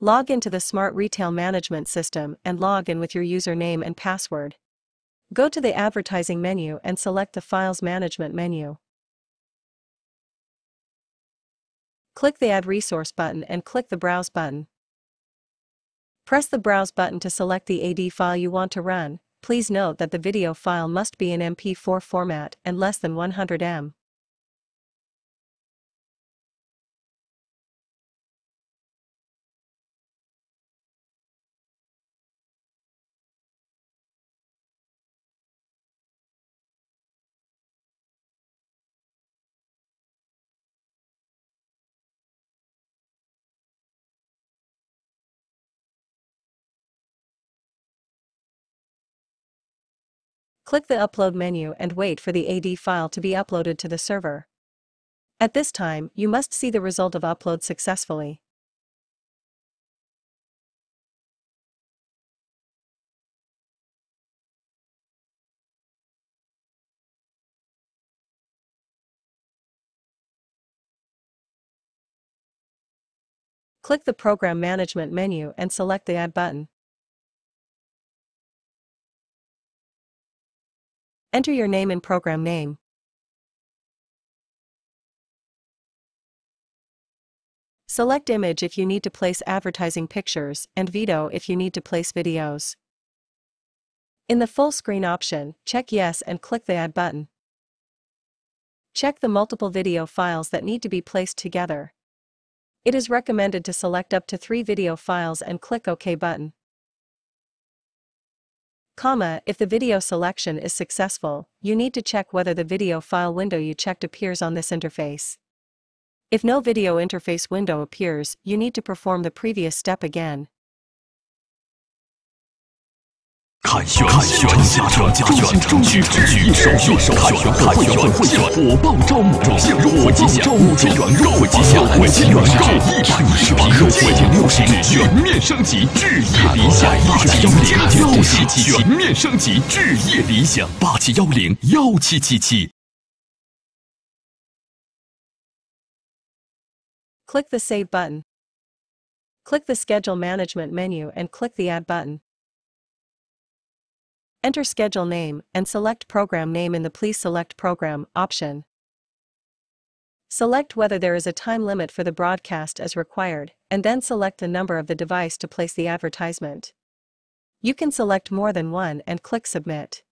Log into the Smart Retail Management System and log in with your username and password. Go to the Advertising menu and select the Files Management menu. Click the Add Resource button and click the Browse button. Press the Browse button to select the AD file you want to run. Please note that the video file must be in MP4 format and less than 100 Click the Upload menu and wait for the AD file to be uploaded to the server. At this time, you must see the result of upload successfully. Click the Program Management menu and select the Add button. Enter your name and program name. Select image if you need to place advertising pictures and video if you need to place videos. In the full screen option, check yes and click the add button. Check the multiple video files that need to be placed together. It is recommended to select up to three video files and click OK button comma, if the video selection is successful, you need to check whether the video file window you checked appears on this interface. If no video interface window appears, you need to perform the previous step again. 凯旋凯旋下场加选争取智易手续凯旋凯旋会选火爆招募中，现入火鸡下五千元肉会鸡下五千元购一百五十八肉六十，全面升级置业理想八七幺零幺七七七，全面升级置业理想八七幺零幺七七七。Click the Save button. Click the Schedule Management menu and click the Add button. Enter schedule name and select program name in the Please Select Program option. Select whether there is a time limit for the broadcast as required, and then select the number of the device to place the advertisement. You can select more than one and click Submit.